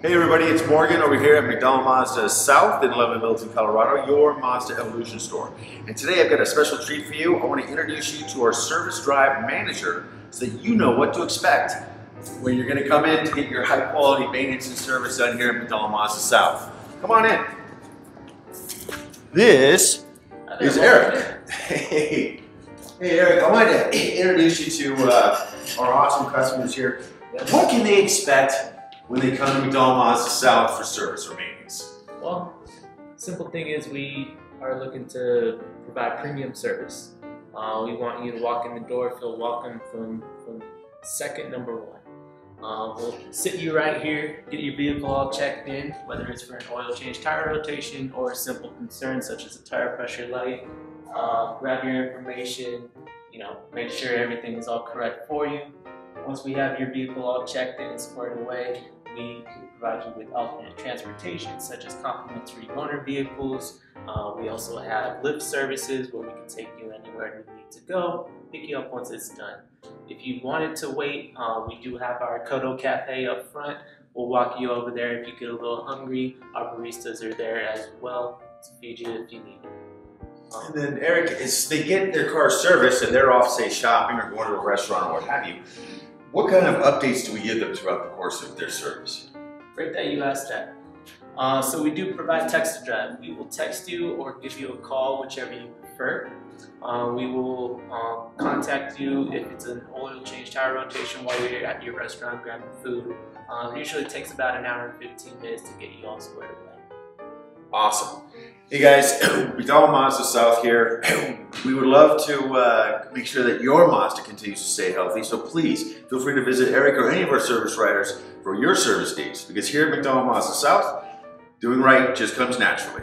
Hey everybody, it's Morgan over here at McDonald Mazda South in Lebanon, Littleton, Colorado, your Mazda Evolution store. And today I've got a special treat for you. I want to introduce you to our service drive manager so that you know what to expect when you're going to come in to get your high quality maintenance and service done here at McDonald Mazda South. Come on in. This is Eric. Hey, hey Eric, I wanted to introduce you to uh, our awesome customers here. What can they expect when they come to McDonald Mazda South for service or maintenance? Well, simple thing is we are looking to provide premium service. Uh, we want you to walk in the door, feel welcome from, from second number one. Uh, we'll sit you right here, get your vehicle all checked in, whether it's for an oil change, tire rotation, or a simple concerns such as a tire pressure light. Uh, grab your information, you know, make sure everything is all correct for you. Once we have your vehicle all checked in and squared away, we can provide you with alternate transportation such as complimentary loaner vehicles. Uh, we also have Lyft services where we can take you anywhere you need to go, pick you up once it's done. If you wanted to wait, uh, we do have our Kodo Cafe up front. We'll walk you over there if you get a little hungry. Our baristas are there as well to feed you if you need it. Um, And then Eric, as they get their car serviced and they're off, say, shopping or going to a restaurant or what have you, what kind of updates do we give them throughout the course of their service? Great that you asked that. Uh, so we do provide text to drive. We will text you or give you a call, whichever you prefer. Uh, we will um, contact you if it's an oil change, tire rotation while you're at your restaurant grabbing food. Um, usually takes about an hour and 15 minutes to get you all squared away. Awesome. Hey guys, McDonald Mazda South here. We would love to uh, make sure that your Mazda continues to stay healthy, so please feel free to visit Eric or any of our service writers for your service needs, because here at McDonald Mazda South, doing right just comes naturally.